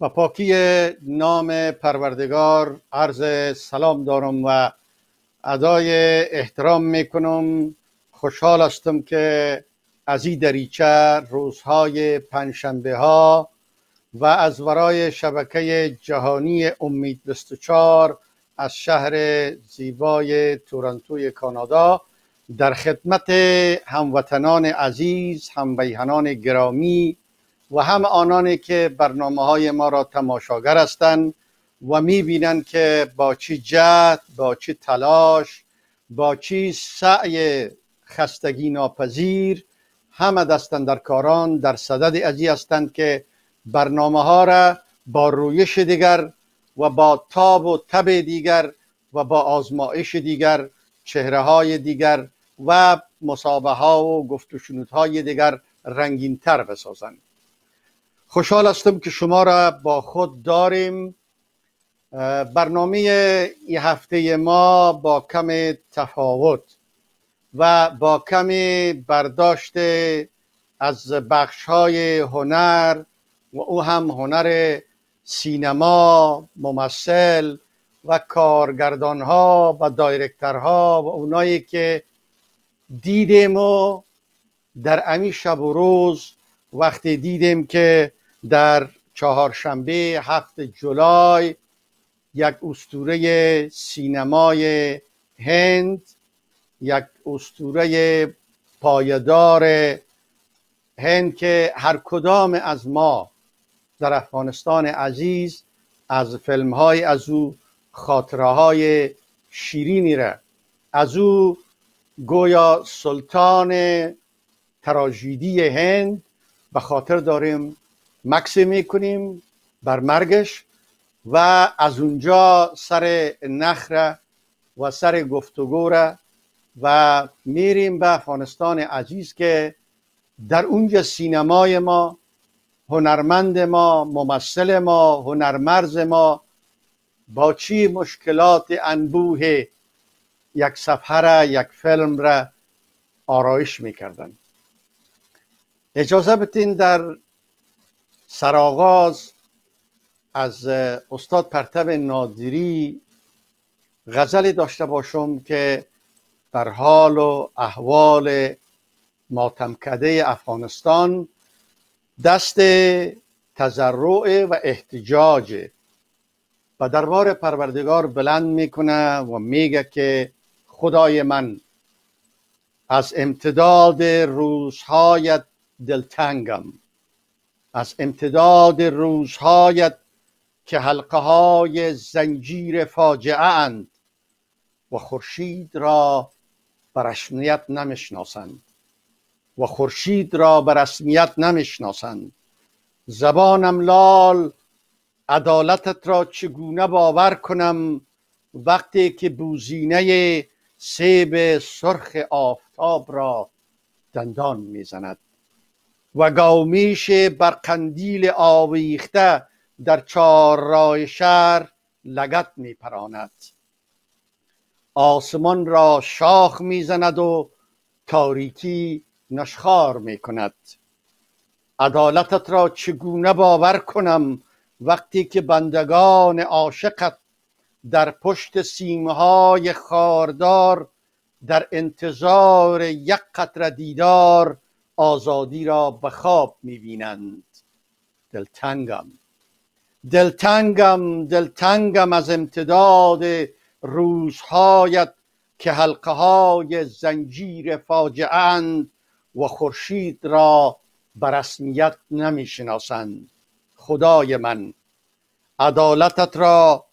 و پاکی نام پروردگار عرض سلام دارم و ادای احترام می‌کنم. خوشحال هستم که از این دریچه روزهای پنجشنبه ها و از ورای شبکه جهانی امید 24 از شهر زیبای تورنتوی کانادا در خدمت هموطنان عزیز همبیهنان گرامی و هم آنانی که برنامه های ما را تماشاگر هستند و می‌بینند که با چی جهد با چی تلاش با چی سعی خستگی ناپذیر همه دستن در صدد ازی هستند که برنامه ها را با رویش دیگر و با تاب و تب دیگر و با آزمایش دیگر چهره های دیگر و مسابه ها و گفت های دیگر رنگین تر بسازند. خوشحال هستم که شما را با خود داریم. برنامه ای هفته ما با کم تفاوت و با کمی برداشت از بخش های هنر و او هم هنر سینما ممثل و کارگردان ها و دایرکتر ها و اونایی که دیدیم و در امی شب و روز وقتی دیدیم که در چهارشنبه هفت جولای یک اسطوره سینمای هند یک اسطوره پایدار هند که هر کدام از ما در افغانستان عزیز از فیلم های از او خاطره های شیرینی را از او گویا سلطان تراژیدی هند به خاطر داریم مکسی می‌کنیم بر مرگش و از اونجا سر نخره و سر گفتگو را و میریم به افغانستان عزیز که در اونجا سینمای ما هنرمند ما ممثل ما هنرمرز ما با چی مشکلات انبوه یک صفحه یک فیلم را آرایش می‌کردن. اجازه بتین در سرآغاز از استاد پرتب نادری غزلی داشته باشم که در حال و احوال ماتمکده افغانستان دست تضرع و احتجاج و دربار پروردگار بلند می‌کنه و میگه که خدای من از امتداد روزهایت دلتنگم. از امتداد روزهایت که حلقه های زنجیر فاجعه اند و خورشید را به رسمیت نمی‌شناسند. و خورشید را به رسمیت نمی‌شناسند. زبانم لال عدالتت را چگونه باور کنم وقتی که بوزینه سیب سرخ آفتاب را دندان می‌زند؟ و گاومیش بر قندیل آویخته در چهار راه شهر لگت میپراند. آسمان را شاخ می‌زند و تاریکی نشخار می‌کند. عدالتت را چگونه باور کنم وقتی که بندگان عاشقت در پشت سیمهای خاردار در انتظار یک قطر دیدار آزادی را به خواب می‌بینند. دلتنگم. دلتنگم دلتنگم از امتداد روزهایت که حلقه های زنجیر فاجعه و خورشید را به رسمیت نمی‌شناسند. خدای من عدالتت را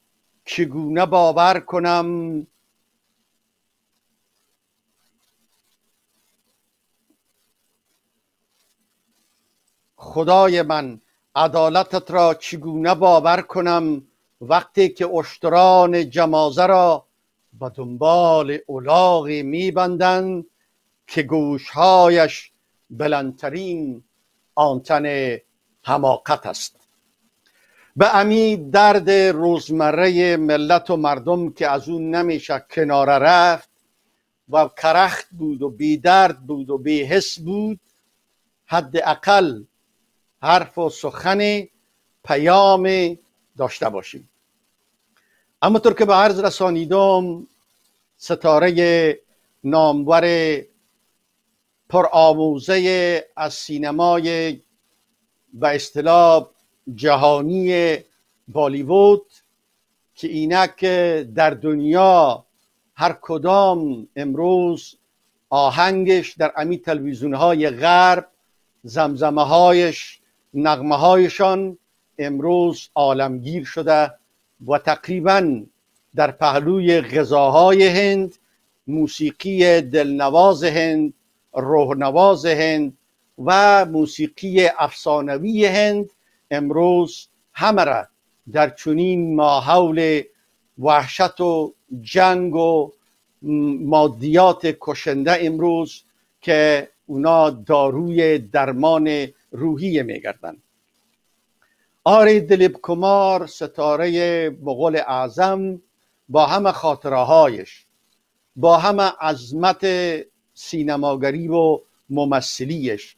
چگونه باور کنم خدای من عدالتت را چگونه باور کنم وقتی که اشتران جمازه را به دنبال اولاغی میبندند که گوشهایش بلندترین آنتن حماقت است. به امی درد روزمره ملت و مردم که از اون نمیشه کناره رفت و کرخت بود و بی درد بود و بی حس بود حد اقل حرف و سخن پیام داشته باشیم. طور که به عرض رسانیدم ستاره نامور پرآموزه از سینمای و اصطلاح جهانی بالیوود که اینک در دنیا هر کدام امروز آهنگش در امی تلویزیون های غرب زمزمه هایش نغمه هایشان امروز عالمگیر شده و تقریبا در پهلوی غذاهای هند موسیقی دلنواز هند روحنواز هند و موسیقی افسانوی هند امروز همه را در چنین ماحول وحشت و جنگ و مادیات کشنده امروز که اونا داروی درمان روحی میگردن. آری دلیب کمار ستاره مغول اعظم با همه خاطره با همه عظمت سینماگری و ممثلیش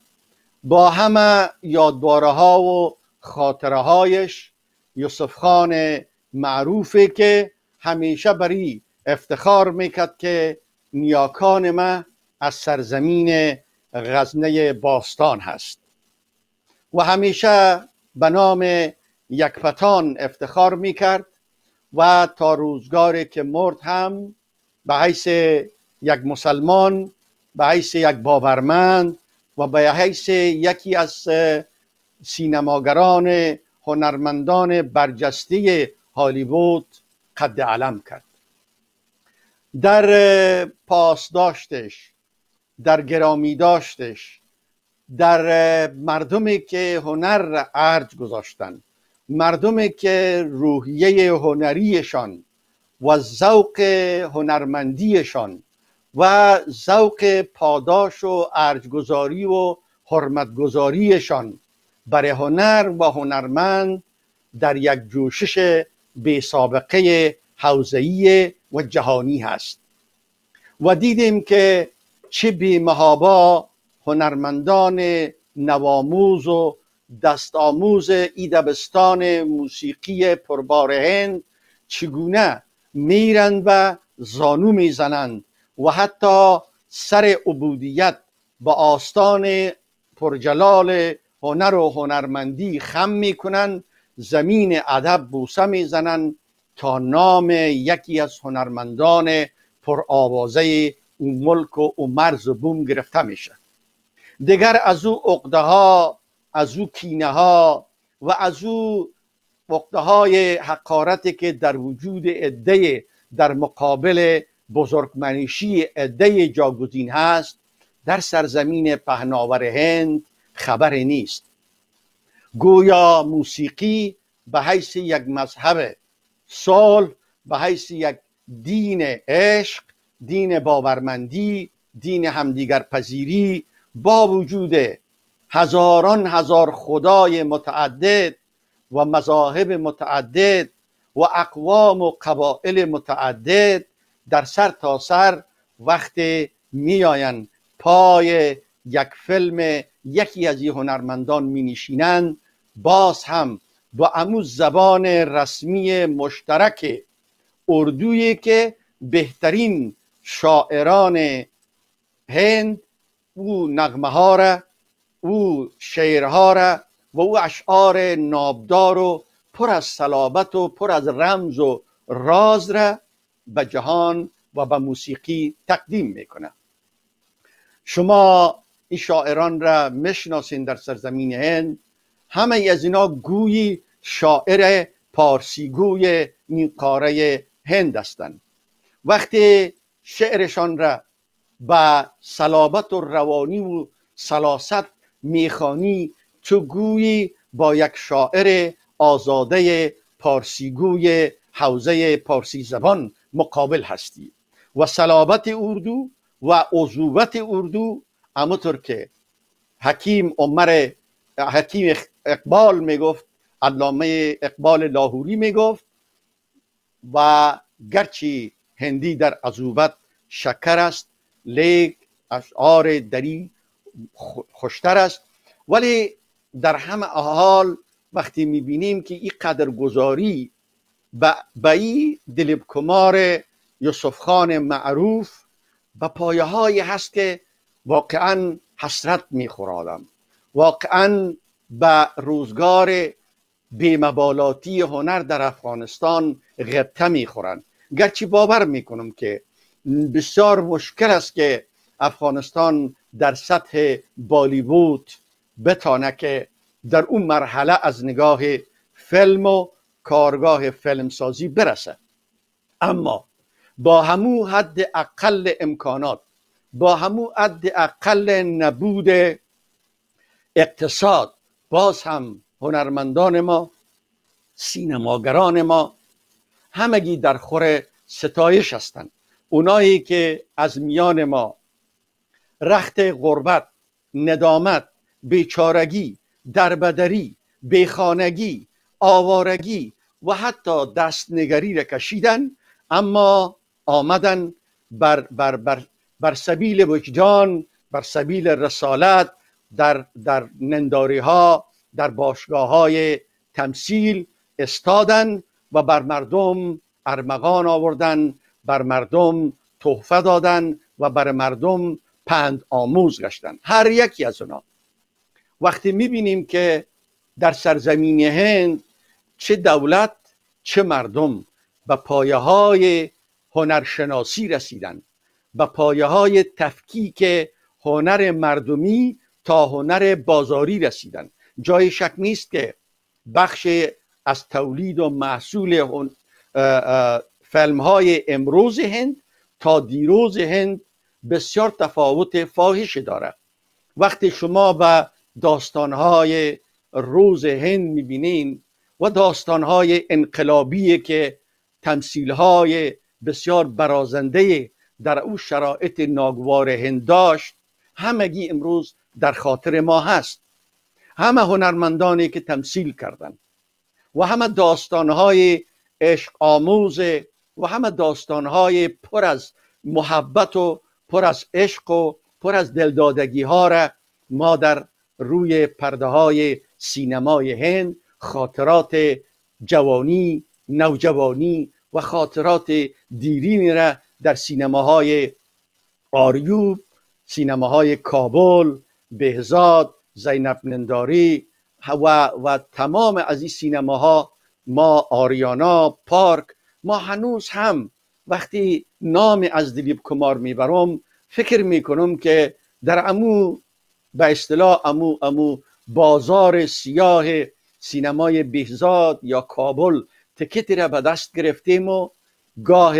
با همه یادباره ها و خاطره هایش یوسف خان معروفه که همیشه بری افتخار می‌کرد که نیاکان ما از سرزمین غزنه باستان هست. و همیشه به نام یکپتان افتخار می‌کرد و تا روزگاری که مرد هم به حیث یک مسلمان به حیث یک باورمند و به حیث یکی از سینماگران هنرمندان برجسته هالیوود قد علم کرد. در پاسداشتش در گرامی داشتش در مردمی که هنر را ارج گذاشتن مردمی که روحیه هنریشان و ذوق هنرمندیشان و ذوق پاداش و ارجگذاری و حرمتگذاریشان برای هنر و هنرمند در یک جوشش به سابقه حوزه‌ای و جهانی هست. و دیدیم که چه بی مهابا هنرمندان نواموز و دستآموز ایدبستان موسیقی پربار هند چگونه میرند و زانو می‌زنند و حتی سر عبودیت با آستان پرجلال هنر و هنرمندی خم می‌کنند زمین ادب بوسه می‌زنند تا نام یکی از هنرمندان پرآوازه او ملک و او مرز و بوم گرفته میشه. دیگر از او عقده ها از او کینه ها و از او عقده های حقارتی که در وجود عده در مقابل بزرگمنشی عده جاگزین هست در سرزمین پهناور هند خبر نیست. گویا موسیقی به حیث یک مذهب سال به حیث یک دین عشق دین باورمندی دین همدیگر پذیری با وجود هزاران هزار خدای متعدد و مذاهب متعدد و اقوام و قبائل متعدد در سر تا سر وقتی میآیند. پای یک فیلم یکی از این هنرمندان می نشینند باز هم با اموز زبان رسمی مشترک اردویی که بهترین شاعران هند او نغمه ها را او شعرها را و او اشعار نابدار و پر از صلابت و پر از رمز و راز را به جهان و به موسیقی تقدیم می‌کنه شما این شاعران را می‌شناسین در سرزمین هند. همه از اینا گویی شاعر پارسیگوی این قاره هند هستند. وقتی شعرشان را به صلابت و روانی و سلاست میخانی تو گویی با یک شاعر آزاده پارسیگوی حوزه پارسی زبان مقابل هستی. و صلابت اردو و عضوبت اردو همونطور که حکیم عمر حکیم اقبال می‌گفت علامه اقبال لاهوری می‌گفت و گرچه هندی در عذوبت شکر است لیک اشعار دری خوشتر است. ولی در همه حال وقتی می‌بینیم که این قدرگذاری به ای دلیب کمار یوسف خان معروف به پایه هایی هست که واقعا حسرت میخورادم. واقعا به روزگار بیمبالاتی هنر در افغانستان غبطه می‌خورند گرچه باور می‌کنم که بسیار مشکل است که افغانستان در سطح بالیوود بتانه که در اون مرحله از نگاه فیلم و کارگاه فیلمسازی برسه اما با همو حد اقل امکانات با همو حد اقل نبود اقتصاد باز هم هنرمندان ما سینماگران ما همگی در خور ستایش هستند. اونایی که از میان ما رخت غربت ندامت بیچارگی دربدری بیخانگی آوارگی و حتی دستنگری را کشیدن اما آمدن بر, بر, بر, بر سبیل وجدان بر سبیل رسالت در, در ننداری ها در باشگاه های تمثیل استادن و بر مردم ارمغان آوردن بر مردم تحفه دادن و بر مردم پند آموز گشتن. هر یکی از اونا. وقتی می‌بینیم که در سرزمین هند چه دولت چه مردم به پایه های هنرشناسی رسیدن به پایه های تفکیک هنر مردمی تا هنر بازاری رسیدن. جای شک نیست که بخش از تولید و محصول فیلم های امروز هند تا دیروز هند بسیار تفاوت فاحش داره وقتی شما به داستانهای روز هند می‌بینین و داستانهای انقلابی که تمثیلهای بسیار برازنده در او شرایط ناگوار هند داشت همگی امروز در خاطر ما هست. همه هنرمندانی که تمثیل کردند و همه داستانهای عشق آموز و همه داستانهای پر از محبت و پر از عشق و پر از دلدادگی ها را ما در روی پرده های سینمای هند خاطرات جوانی نوجوانی و خاطرات دیرینی را در سینماهای آریوب سینماهای کابل بهزاد زینب ننداری و, و تمام از این سینماها ما آریانا پارک ما هنوز هم وقتی نام از دلیب کمار می‌برم فکر می‌کنم که در امو به اصطلاح امو امو بازار سیاه سینمای بهزاد یا کابل تکتی را به دست گرفتیم و گاه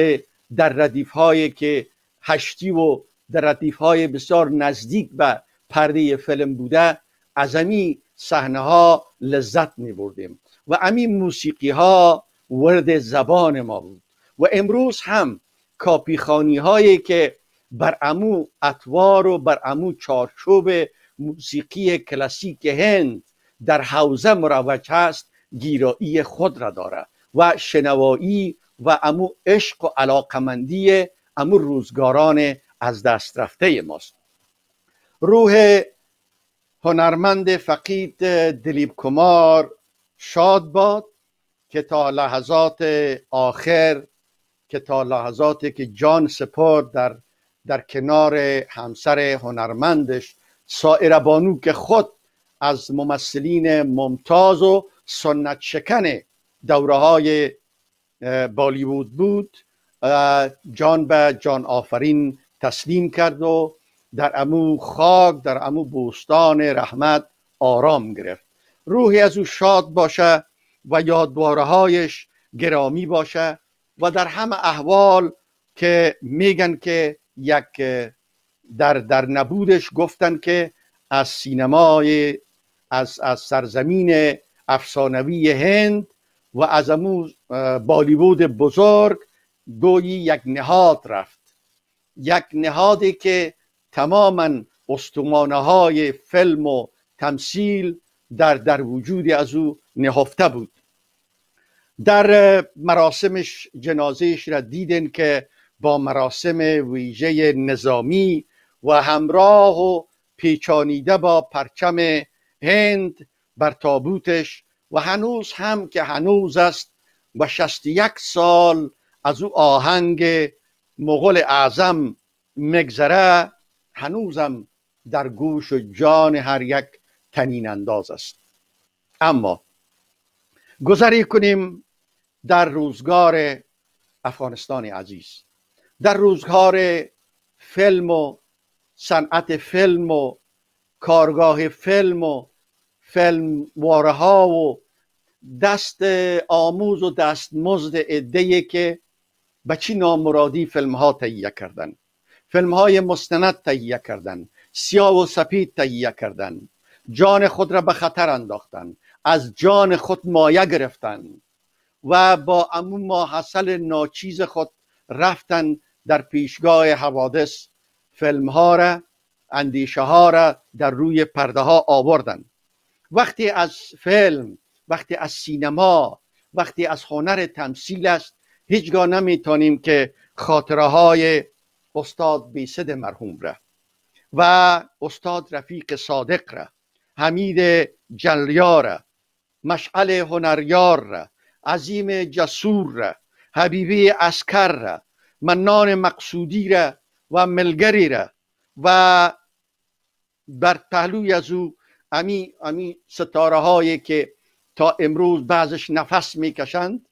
در ردیف هایی که هشتی و در ردیف های بسیار نزدیک به پرده فیلم بوده از امی صحنه ها لذت می بردیم و امی موسیقی ها ورد زبان ما بود. و امروز هم کاپیخانی هایی که بر امو اتوار و بر امو چارچوب موسیقی کلاسیک هند در حوزه مروج هست گیرایی خود را داره و شنوایی و امو عشق و علاقمندی امو روزگاران از دست رفته ماست. روح هنرمند فقید دلیب کمار شاد باد که تا لحظات آخر که تا لحظاتی که جان سپرد در در کنار همسر هنرمندش سائر بانو که خود از ممثلین ممتاز و سنت شکن دوره های بالیوود بود جان به جان آفرین تسلیم کرد و در امو خاک در امو بوستان رحمت آرام گرفت. روحی از او شاد باشه و یادواره هایش گرامی باشه و در همه احوال که میگن که یک در, در نبودش گفتن که از سینمای از, از سرزمین افسانوی هند و از امو بالیوود بزرگ گویی یک نهاد رفت. یک نهادی که تماما استمانه های فیلم و تمثیل در, در وجود از او نهفته بود. در مراسمش جنازهش را دیدن که با مراسم ویژه نظامی و همراه و پیچانیده با پرچم هند بر تابوتش و هنوز هم که هنوز است و شست یک سال از او آهنگ مغول اعظم مگذره هنوزم در گوش و جان هر یک تنین انداز است. اما گذری کنیم در روزگار افغانستان عزیز. در روزگار فیلم و صنعت فیلم و کارگاه فیلم و فیلم ها و دست آموز و دست مزد عده که به چی نامرادی فیلم ها تهیه کردن. فیلم های مستند تهیه کردن. سیاه و سپید تهیه کردن. جان خود را به خطر انداختن از جان خود مایه گرفتن و با امون ماحصل ناچیز خود رفتن در پیشگاه حوادث. فیلم ها را اندیشه ها را در روی پرده ها آوردن وقتی از فیلم وقتی از سینما وقتی از هنر تمثیل است هیچگاه نمی‌تونیم که خاطره های استاد بیسد مرحوم را و استاد رفیق صادق را حمید جلیار مشعل هنریار عظیم جسور را حبیبی اسکر منان مقصودی را و ملگری را و بر پهلوی از او امی, امی ستاره هایی که تا امروز بعضش نفس می‌کشند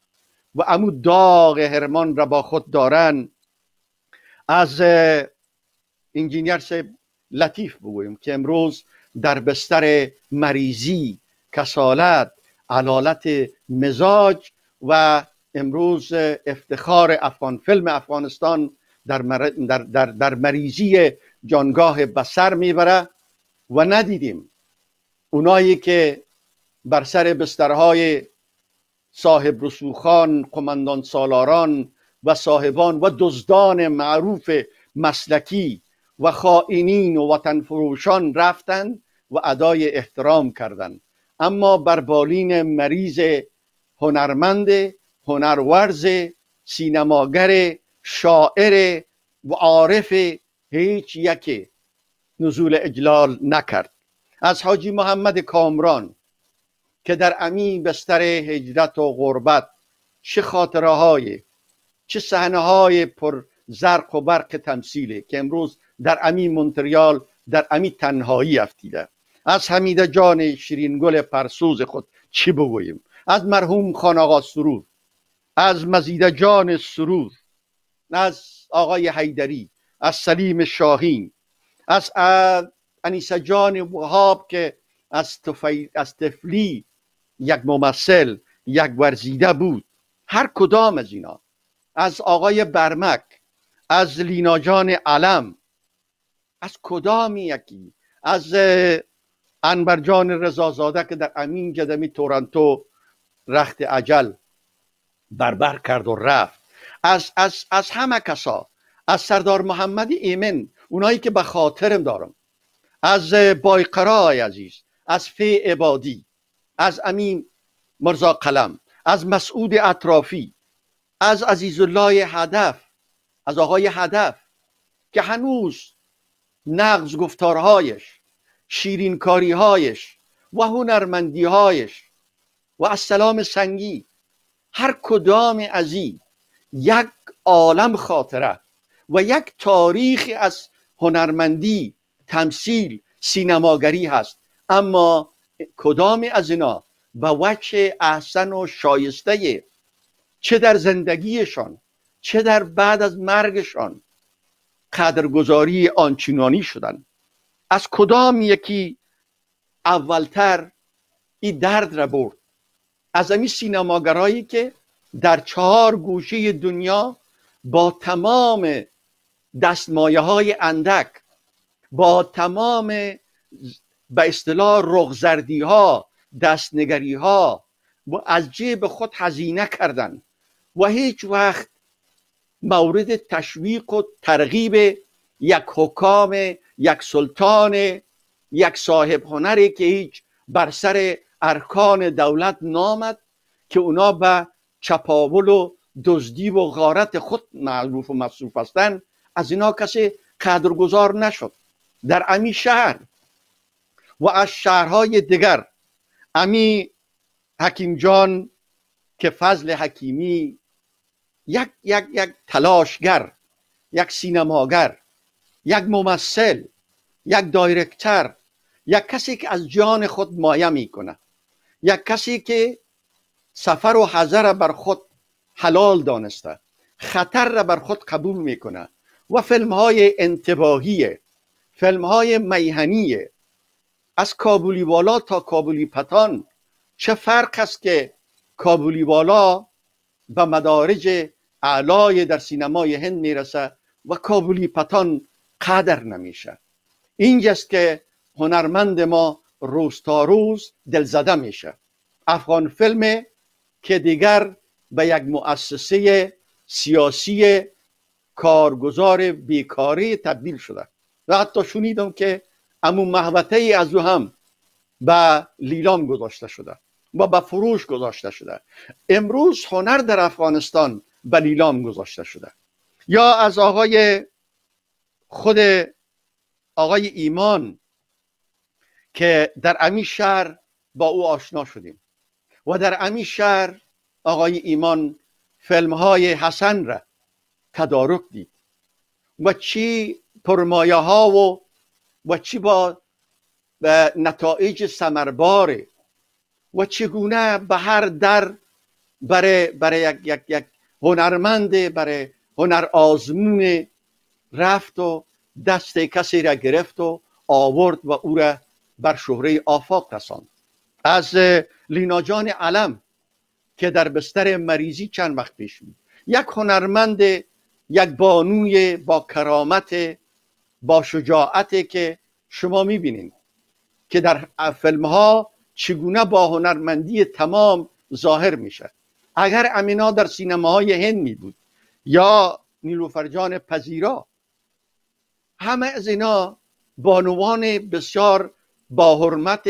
و امو داغ هرمان را با خود دارن از انجینیر لطیف بگویم که امروز در بستر مریضی کسالت علالت مزاج و امروز افتخار افغان فیلم افغانستان در, در, در, در مریضی جانگاه بسر می‌بره و ندیدیم. اونایی که بر سر بسترهای صاحب رسوخان قماندان سالاران و صاحبان و دزدان معروف مسلکی و خائنین و وطن فروشان رفتند و ادای احترام کردند اما بر بالین مریض هنرمند هنرورز سینماگر شاعر و عارف هیچ یکی نزول اجلال نکرد. از حاجی محمد کامران که در امی بستر هجرت و غربت چه خاطره های چه صحنه های پر زرق و برق تمثیله که امروز در امی مونتریال در امی تنهایی افتیده. از حمیده جان شیرین گل پرسوز خود چی بگوییم؟ از مرحوم خان آقا سرور از مزیده جان سرور از آقای حیدری از سلیم شاهین از انیسه جان وهاب که از, از تفلی یک ممثل یک ورزیده بود. هر کدام از اینا. از آقای برمک از لینا جان علم. از کدام یکی؟ از انبر جان رضازاده که در امین جدمی تورنتو رخت عجل بربر کرد و رفت. از, از, از همه کسا از سردار محمد ایمن اونایی که به خاطرم دارم. از بایقرای عزیز از فی عبادی از امین مرزا قلم از مسعود اطرافی از عزیز الله هدف از آقای هدف که هنوز نقض گفتارهایش شیرین کاریهایش و هنرمندیهایش و از سلام سنگی. هر کدام از این یک عالم خاطره و یک تاریخی از هنرمندی تمثیل سینماگری هست. اما کدام از اینا به وجه احسن و شایسته چه در زندگیشان چه در بعد از مرگشان قدرگذاری آنچنانی شدن؟ از کدام یکی اولتر این درد را برد؟ از امی سینماگرایی که در چهار گوشه دنیا با تمام دستمایه های اندک با تمام به اصطلاح رغزردی ها دستنگری ها و از جیب خود هزینه کردن و هیچ وقت مورد تشویق و ترغیب یک حکام یک سلطان یک صاحب هنری که هیچ بر سر ارکان دولت نامد که اونا به چپاول و دزدی و غارت خود معروف و مصروف هستند از اینا کسی قدرگذار نشد. در امی شهر و از شهرهای دیگر امی حکیم جان که فضل حکیمی یک, یک, یک تلاشگر یک سینماگر یک ممثل یک دایرکتر یک کسی که از جان خود مایه می‌کنه. یک کسی که سفر و حضر بر خود حلال دانسته خطر را بر خود قبول می‌کنه و فیلم های انتباهی فیلم های میهنی از کابولی والا تا کابولی پتان چه فرق است که کابولی والا به مدارج اعلای در سینمای هند می‌رسه و کابولی پتان قدر نمیشه. اینجاست که هنرمند ما روز تا روز دلزده میشه. افغان فیلم که دیگر به یک مؤسسه سیاسی کارگزار بیکاری تبدیل شده. و حتی شنیدم که امو محوطه ای از او هم به لیلام گذاشته شده. و به فروش گذاشته شده. امروز هنر در افغانستان به لیلام گذاشته شده. یا از آقای خود آقای ایمان که در امی شهر با او آشنا شدیم و در امی شهر آقای ایمان فیلم های حسن را تدارک دید و چی پرمایه ها و و چی با نتایج سمربار و چگونه به هر در برای, برای یک, یک, یک هنرمند برای هنر آزمون رفت و دست کسی را گرفت و آورد و او را بر شهره آفاق رساند. از لینا جان علم که در بستر مریضی چند وقت پیش بود. یک هنرمند یک بانوی با کرامت با شجاعت که شما می‌بینید که در فیلم ها چگونه با هنرمندی تمام ظاهر میشه. اگر امینا در سینماهای هند می بود یا نیلوفرجان پذیرا همه از اینا بانوان بسیار با حرمت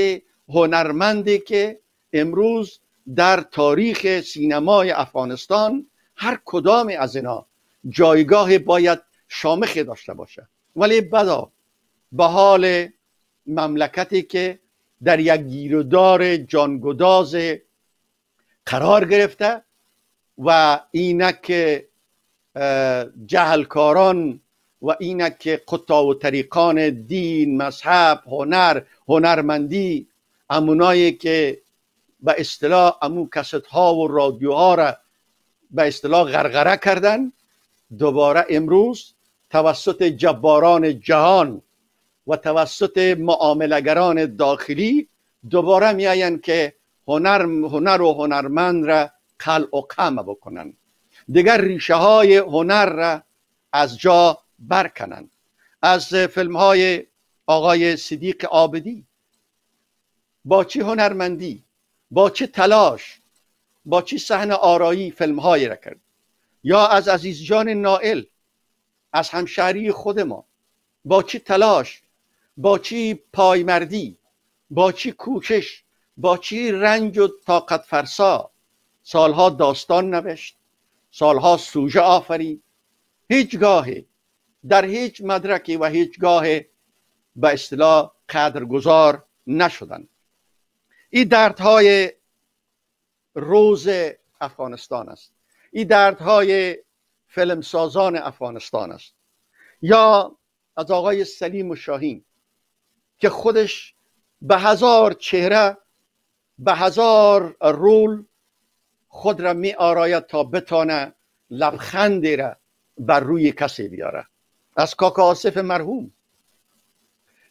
هنرمندی که امروز در تاریخ سینمای افغانستان هر کدام از اینا جایگاه باید شامخ داشته باشه. ولی بدا به حال مملکتی که در یک گیرودار جانگداز قرار گرفته و اینک جهلکاران و اینک قطع و طریقان دین مذهب هنر هنرمندی امونایی که به اصطلاح امو کست ها و رادیوها را به اصطلاح غرغره کردن دوباره امروز توسط جباران جهان و توسط معاملگران داخلی دوباره میآیند که هنر, هنر و هنرمند را قلع و قمع بکنن. دیگر ریشه های هنر را از جا برکنن از فیلم های آقای صدیق آبدی با چی هنرمندی با چه تلاش با چه صحنه آرایی فیلم های را کرد. یا از عزیز جان نائل از همشهری خود ما با چی تلاش با چی پایمردی با چی کوشش با چی رنج و طاقت فرسا. سالها داستان نوشت سالها سوژه آفرید. هیچگاه در هیچ مدرکی و هیچگاه به اصطلاح قدرگذار نشدن. این دردهای روز افغانستان است. این دردهای فیلمسازان افغانستان است. یا از آقای سلیم و شاهین که خودش به هزار چهره به هزار رول خود را می آراید تا بتانه لبخندی را بر روی کسی بیاره. از کاکا آصف مرحوم.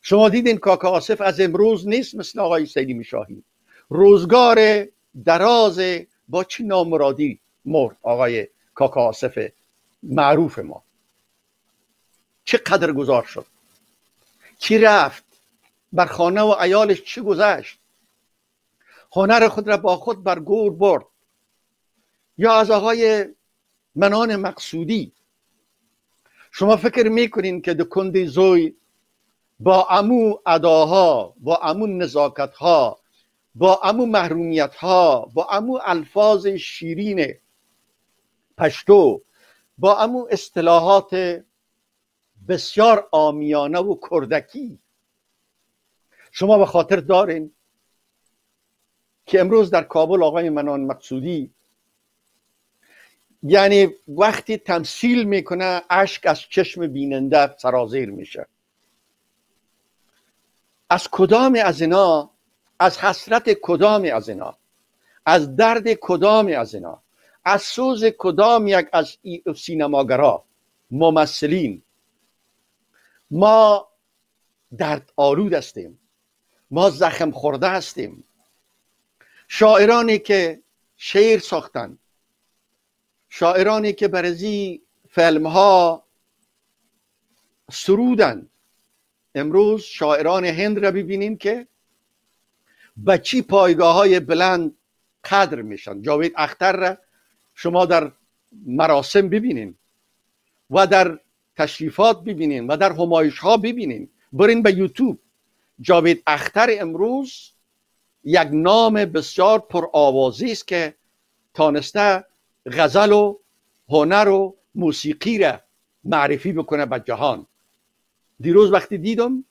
شما دیدین کاکا آصف از امروز نیست مثل آقای سلیم شاهی روزگار دراز با چی نامرادی مرد آقای کاکا آصف معروف ما. چه قدر گذار شد. کی رفت؟ بر خانه و ایالش چه گذشت؟ هنر خود را با خود بر گور برد. یا از آقای منان مقصودی شما فکر می‌کنین که دکندی زوی با امو اداها با امو نزاکت ها با امو محرومیت ها با امو الفاظ شیرین پشتو با امو اصطلاحات بسیار آمیانه و کردکی. شما به خاطر دارین که امروز در کابل آقای منان مقصودی یعنی وقتی تمثیل می‌کنه اشک از چشم بیننده سرازیر میشه. از کدام از اینا؟ از حسرت کدام از اینا؟ از درد کدام از اینا؟ از سوز کدام یک از سینماگرا؟ ممثلین. ما درد آلود هستیم. ما زخم خورده هستیم. شاعرانی که شعر ساختن شاعرانی که برزی فیلم ها سرودن. امروز شاعران هند را ببینیم که به چی پایگاه های بلند قدر میشن. جاوید اختر را شما در مراسم ببینین و در تشریفات ببینین و در همایش ها ببینین. برین به یوتیوب. جاوید اختر امروز یک نام بسیار پر آوازی است که تانسته غزل و هنر و موسیقی را معرفی بکنه به جهان. دیروز وقتی دیدم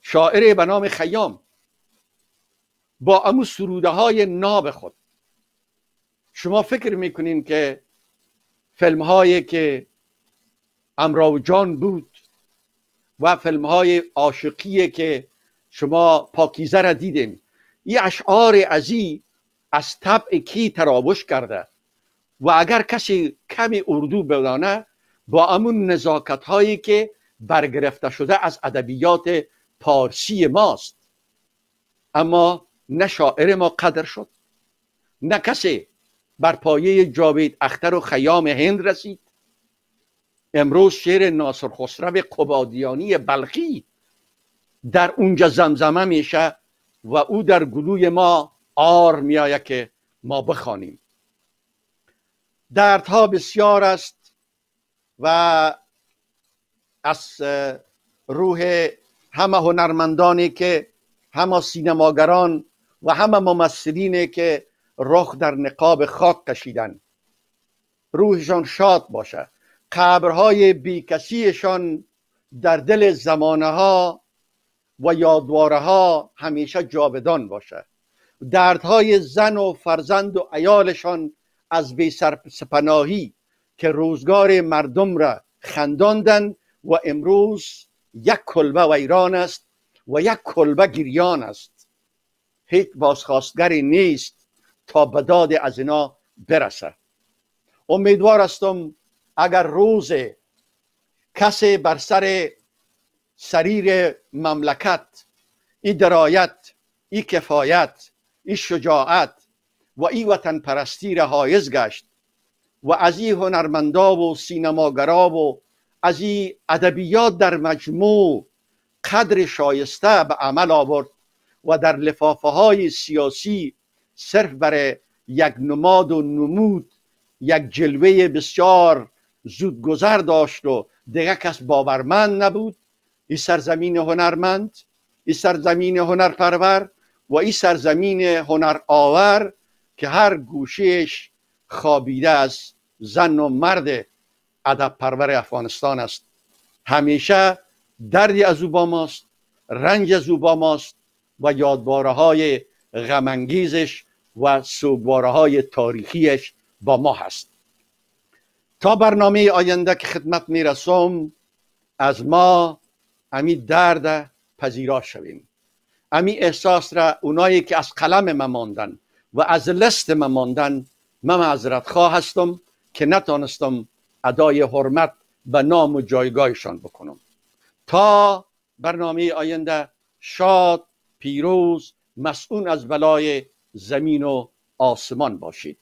شاعر به نام خیام با امو سروده های ناب خود. شما فکر می‌کنین که فیلم هایی که امراو جان بود و فیلم های عاشقی که شما پاکیزه را دیدین این اشعار ازی از طبع کی تراوش کرده؟ و اگر کسی کمی اردو بدانه با امون نزاکت هایی که برگرفته شده از ادبیات پارسی ماست. اما نه شاعر ما قدر شد. نه کسی بر پایه جاوید اختر و خیام هند رسید. امروز شعر ناصر خسرو قبادیانی بلخی در اونجا زمزمه میشه و او در گلوی ما آر میآید که ما بخوانیم. دردها بسیار است و از روح همه هنرمندانی که همه سینماگران و همه ممثلینی که رخ در نقاب خاک کشیدن. روحشان شاد باشه. قبرهای بیکسیشان در دل زمانه ها و یادواره ها همیشه جاودان باشه. دردهای زن و فرزند و ایالشان از بی سپناهی که روزگار مردم را خنداندن و امروز یک کلبه ویران است و یک کلبه گریان است. هیچ بازخواستگری نیست تا به داد از اینا برسه امیدوار هستم اگر روز کسی بر سر سریر مملکت این درایت این کفایت این شجاعت و این وطن پرستی را حایز گشت و از این هنرمندا و سینماگرا و از این ادبیات در مجموع قدر شایسته به عمل آورد و در لفافه های سیاسی صرف برای یک نماد و نمود یک جلوه بسیار زودگذر داشت و دیگه کس باورمند نبود. این سرزمین هنرمند این سرزمین هنرپرور و این سرزمین هنر آور که هر گوشهش خوابیده از زن و مرد ادب پرور افغانستان است. همیشه دردی از او با ماست رنج از او با ماست و یادباره های غمانگیزش و سوگواره های تاریخیش با ما هست. تا برنامه آینده که خدمت می‌رسم از ما امی درد پذیرا شویم. امی احساس را اونایی که از قلم ما ماندن و از لست ما ماندن من معذرت خواه هستم که نتانستم ادای حرمت به نام و جایگاهشان بکنم. تا برنامه آینده شاد پیروز مسئول از بلای زمین و آسمان باشید.